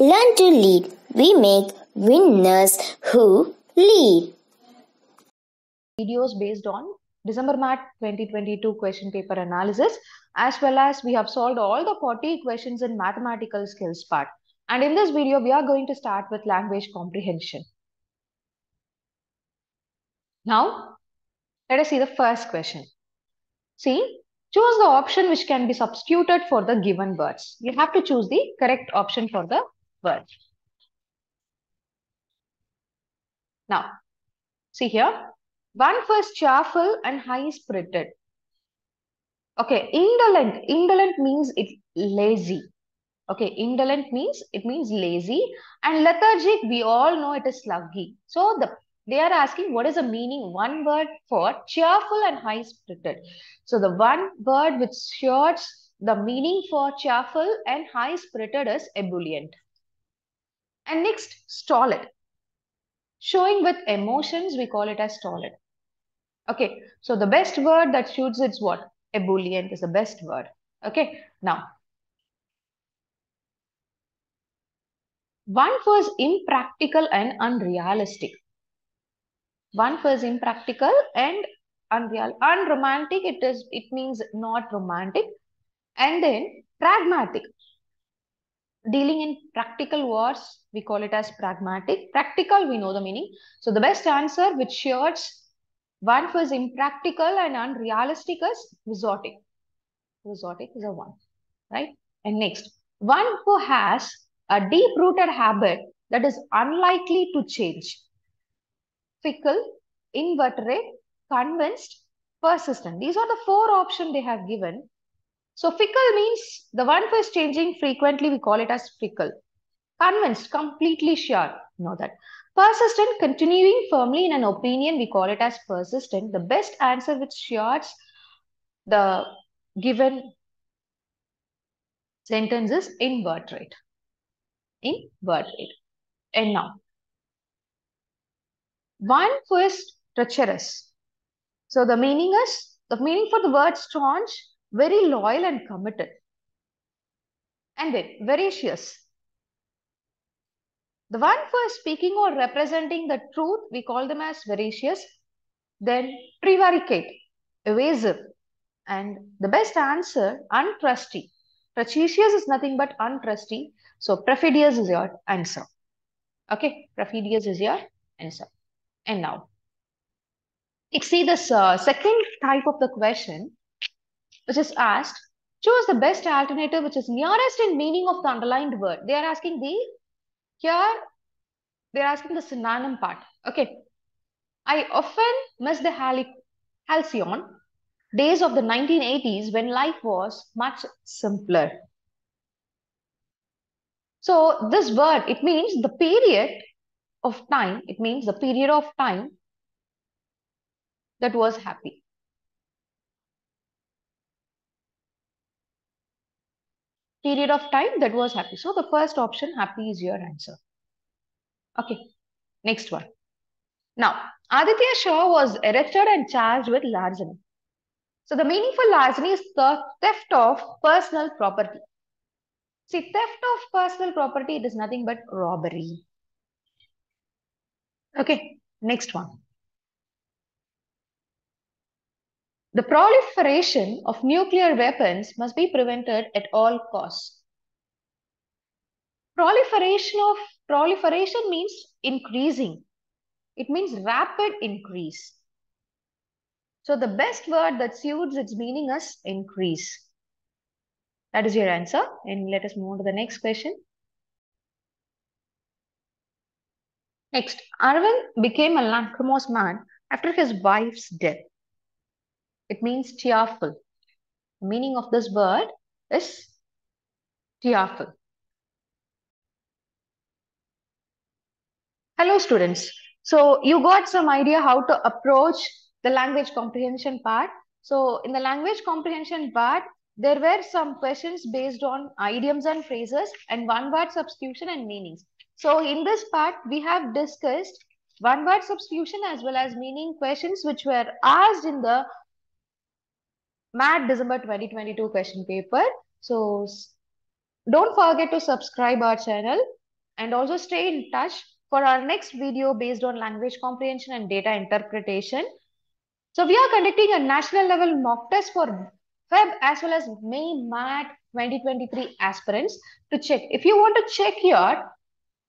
Learn to lead. We make winners who lead. videos based on December MAT 2022 question paper analysis as well as we have solved all the 40 questions in mathematical skills part. And in this video, we are going to start with language comprehension. Now, let us see the first question. See, choose the option which can be substituted for the given words. You have to choose the correct option for the word. Now, see here, one was cheerful and high-spirited. Okay, indolent. Indolent means it's lazy. Okay, indolent means it means lazy. And lethargic, we all know it is sluggy. So the they are asking what is the meaning, one word for cheerful and high-spirited. So the one word which shares the meaning for cheerful and high-spirited is ebullient. And next, stolid. Showing with emotions, we call it as stolid. Okay, so the best word that suits it's what? Ebullient is the best word. Okay, now. One was impractical and unrealistic. One was impractical and unreal. Unromantic, it is it means not romantic. And then pragmatic. Dealing in practical wars, we call it as pragmatic. Practical, we know the meaning. So the best answer which shares one was impractical and unrealistic is quixotic. Quixotic is a one, right? And next, one who has a deep-rooted habit that is unlikely to change. Fickle, inveterate, convinced, persistent. These are the four options they have given. So fickle means the one who is changing frequently, we call it as fickle. Convinced, completely sure, know that. Persistent, continuing firmly in an opinion, we call it as persistent. The best answer which shares the given sentence is inveterate. Inveterate. And now, one who is treacherous. So the meaning is, the meaning for the word staunch, very loyal and committed. And then, veracious. The one who is speaking or representing the truth, we call them as veracious. Then prevaricate, evasive. And the best answer, untrusty. Facetious is nothing but untrusty. So perfidious is your answer. Okay, perfidious is your answer. And now, see this uh, second type of the question, which is asked, choose the best alternative which is nearest in meaning of the underlined word. They are asking the here, they're asking the synonym part. Okay. I often miss the halcyon days of the 1980s when life was much simpler. So this word, it means the period of time. It means the period of time that was happy. Period of time that was happy. So the first option, happy is your answer. Okay, next one. Now, Aditya Shah was arrested and charged with larceny. So the meaning for larceny is the theft of personal property. See, theft of personal property, it is nothing but robbery. Okay, next one. The proliferation of nuclear weapons must be prevented at all costs. Proliferation of proliferation means increasing. It means rapid increase. So the best word that suits its meaning is increase. That is your answer. And let us move on to the next question. Next, Arvind became a lachrymose man after his wife's death. It means tearful. Meaning of this word is tearful. Hello students. So you got some idea how to approach the language comprehension part. So in the language comprehension part, there were some questions based on idioms and phrases and one word substitution and meanings. So in this part, we have discussed one word substitution as well as meaning questions which were asked in the MAT December 2022 question paper. So don't forget to subscribe our channel and also stay in touch for our next video based on language comprehension and data interpretation. So we are conducting a national level mock test for Feb as well as May MAT 2023 aspirants to check. If you want to check your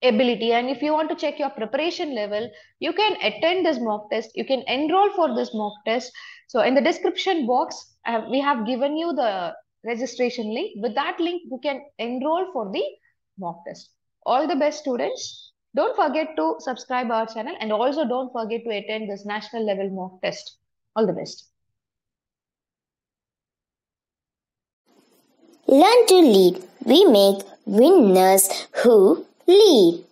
ability and if you want to check your preparation level, you can attend this mock test. You can enroll for this mock test. So in the description box, uh, we have given you the registration link. With that link, you can enroll for the mock test. All the best students. Don't forget to subscribe our channel and also don't forget to attend this national level mock test. All the best. Learn to lead. We make winners who lead.